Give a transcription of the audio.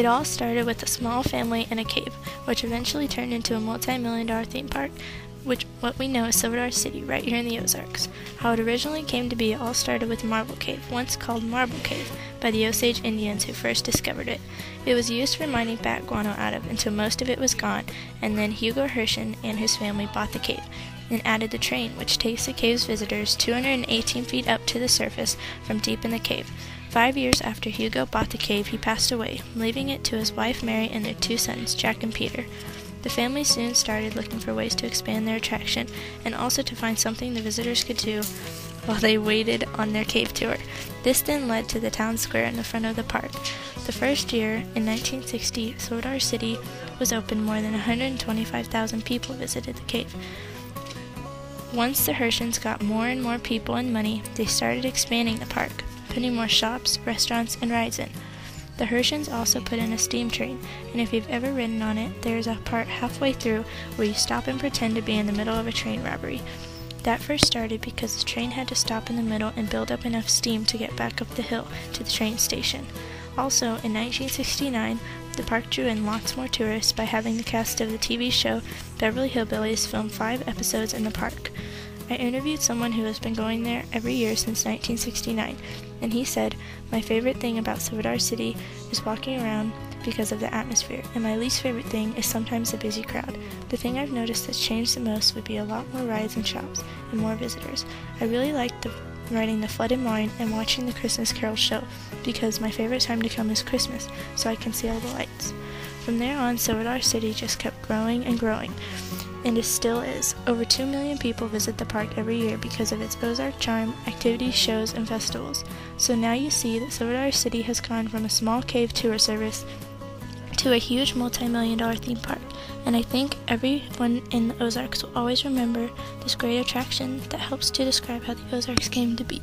It all started with a small family in a cave, which eventually turned into a multi-million dollar theme park, which what we know as Silver Dollar City, right here in the Ozarks. How it originally came to be all started with Marvel Cave, once called Marble Cave by the Osage Indians who first discovered it. It was used for mining bat guano out of until most of it was gone, and then Hugo Herschend and his family bought the cave and added the train, which takes the cave's visitors 218 feet up to the surface from deep in the cave. Five years after Hugo bought the cave, he passed away, leaving it to his wife Mary and their two sons, Jack and Peter. The family soon started looking for ways to expand their attraction and also to find something the visitors could do while they waited on their cave tour. This then led to the town square in the front of the park. The first year, in 1960, Sodar City was open, more than 125,000 people visited the cave. Once the Herschends got more and more people and money, they started expanding the park, putting more shops, restaurants, and rides in. The Herschends also put in a steam train, and if you've ever ridden on it, there is a part halfway through where you stop and pretend to be in the middle of a train robbery. That first started because the train had to stop in the middle and build up enough steam to get back up the hill to the train station. Also, in 1969, the park drew in lots more tourists by having the cast of the TV show Beverly Hillbillies film five episodes in the park. I interviewed someone who has been going there every year since 1969, and he said, My favorite thing about Sodar City is walking around because of the atmosphere, and my least favorite thing is sometimes the busy crowd. The thing I've noticed that's changed the most would be a lot more rides and shops, and more visitors. I really like the riding the flooded mine and watching the Christmas Carol show because my favorite time to come is Christmas, so I can see all the lights. From there on, Sodar City just kept growing and growing, and it still is. Over 2 million people visit the park every year because of its Ozark charm, activities, shows, and festivals. So now you see that Sodar City has gone from a small cave tour service to a huge multi-million dollar theme park. And I think everyone in the Ozarks will always remember this great attraction that helps to describe how the Ozarks came to be.